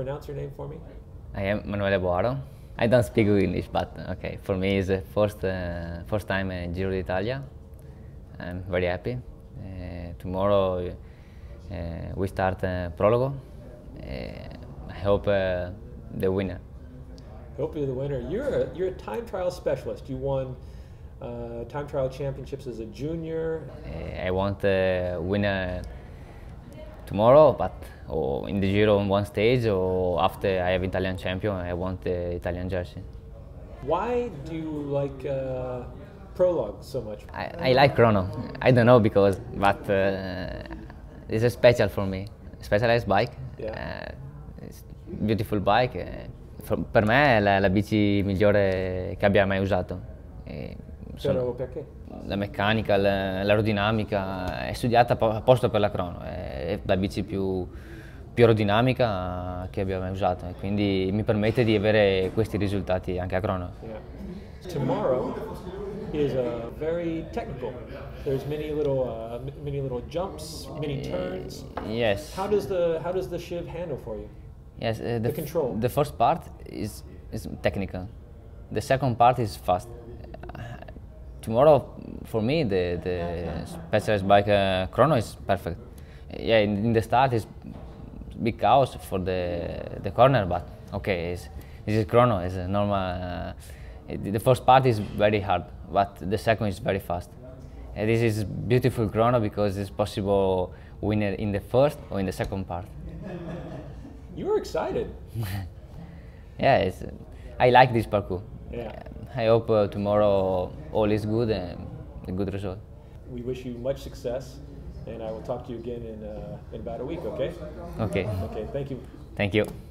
pronounce your name for me? I am Manuele Boaro. I don't speak English, but okay, for me it's the first, uh, first time in Giro d'Italia. I'm very happy. Uh, tomorrow uh, we start uh, Prologo. Uh, I hope uh, the winner. I hope you're the winner. You're a, you're a time trial specialist. You won uh, time trial championships as a junior. I want to win uh, tomorrow, but or in the Giro on one stage, or after I have Italian champion, I want the Italian jersey. Why do you like uh, prologue so much? I, I like chrono. I don't know because, but uh, it's a special for me. Specialized bike. Yeah. Uh, beautiful bike. uh, for- per me è la, la bici migliore che abbia mai usato. E sono- Però perché? la meccanica, l'aerodinamica è studiata po- apposta per la crono, è la bici più, più aerodinamica che abbia mai usato e quindi mi permette di avere questi risultati anche a crono. Yeah. Tomorrow is uh, very technical. There's many little uh, many little jumps, many turns. Yes. How does the how does the Shiv handle for you? Yes, uh, the, The control. The first part is, is technical. The second part is fast. Tomorrow, for me, the, the specialized bike uh, chrono is perfect. Yeah, in, in the start is big chaos for the the corner, but okay, it's, this is chrono. It's a normal. Uh, it- the first part is very hard, but the second is very fast. And this is beautiful chrono because it's possible winner in the first or in the second part. You were excited. Yeah, it's, I like this parkour. Yeah. I hope uh, tomorrow all is good and a good result. We wish you much success, and I will talk to you again in uh, in about a week. Okay? Okay, Okay. Thank you. thank you.